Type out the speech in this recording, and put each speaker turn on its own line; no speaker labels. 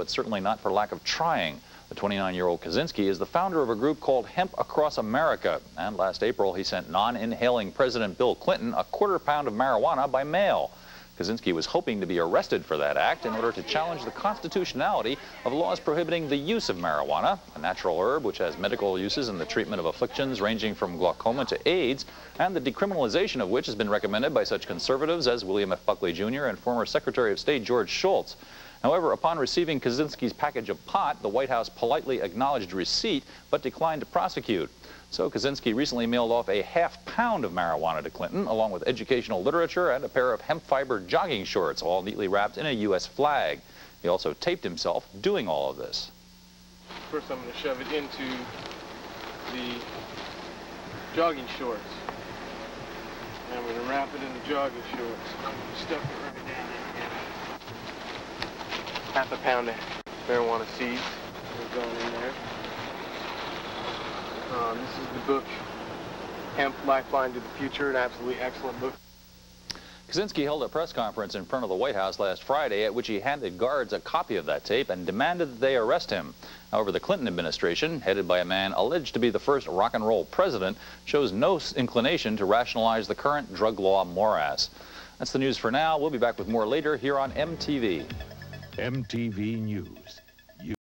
It's certainly not for lack of trying. The 29-year-old Kaszenski is the founder of a group called Hemp Across America. And last April, he sent non-inhaling President Bill Clinton a quarter pound of marijuana by mail. Kaszenski was hoping to be arrested for that act in order to challenge the constitutionality of laws prohibiting the use of marijuana, a natural herb which has medical uses in the treatment of afflictions ranging from glaucoma to AIDS, and the decriminalization of which has been recommended by such conservatives as William F. Buckley Jr. and former Secretary of State George Shultz. However, upon receiving Kaszenski's package of pot, the White House politely acknowledged receipt but declined to prosecute. So Kaszenski recently mailed off a half pound of marijuana to Clinton, along with educational literature and a pair of hemp fiber jogging shorts, all neatly wrapped in a U.S. flag. He also taped himself doing all of this.
First I'm going to shove it into the jogging shorts. And I'm going to wrap it in the jogging shorts. Stuff it right down in here. Half a pound of marijuana seeds are going in there. Um, this is the book, Hemp Lifeline to the Future, an absolutely excellent book.
Kaszenski held a press conference in front of the White House last Friday at which he handed guards a copy of that tape and demanded that they arrest him. However, the Clinton administration, headed by a man alleged to be the first rock and roll president, shows no inclination to rationalize the current drug law morass. That's the news for now. We'll be back with more later here on MTV.
MTV News.